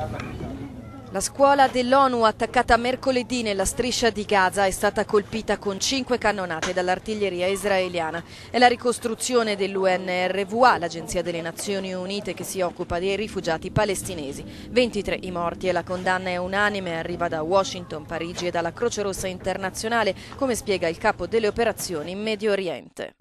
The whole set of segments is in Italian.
Thank you. La scuola dell'ONU attaccata mercoledì nella striscia di Gaza è stata colpita con cinque cannonate dall'artiglieria israeliana. È la ricostruzione dell'UNRWA, l'agenzia delle Nazioni Unite che si occupa dei rifugiati palestinesi. 23 i morti e la condanna è unanime, arriva da Washington, Parigi e dalla Croce Rossa Internazionale, come spiega il capo delle operazioni in Medio Oriente.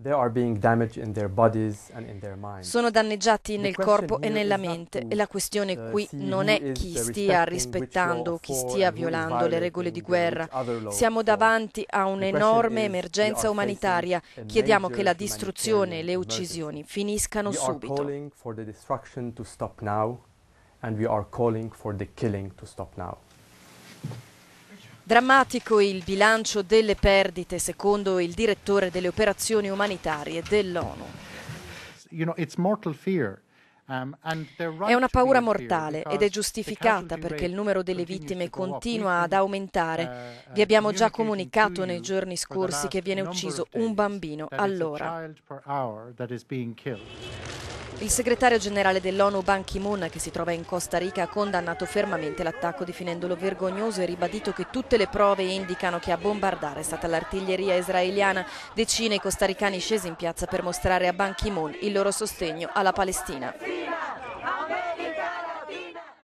Sono danneggiati nel corpo e nella mente e la questione qui non è chi stia rispettando rispettando chi stia violando le regole di guerra. Siamo davanti a un'enorme emergenza umanitaria. Chiediamo che la distruzione e le uccisioni finiscano subito. Drammatico il bilancio delle perdite secondo il direttore delle operazioni umanitarie dell'ONU. You know, it's mortal fear. Um, è una paura mortale ed è giustificata perché il numero delle vittime continua ad aumentare. Uh, Vi abbiamo già comunicato nei giorni scorsi che viene ucciso un bambino all'ora. Il segretario generale dell'ONU Ban Ki-moon, che si trova in Costa Rica, ha condannato fermamente l'attacco definendolo vergognoso e ribadito che tutte le prove indicano che a bombardare è stata l'artiglieria israeliana. Decine i costaricani scesi in piazza per mostrare a Ban Ki-moon il loro sostegno alla Palestina.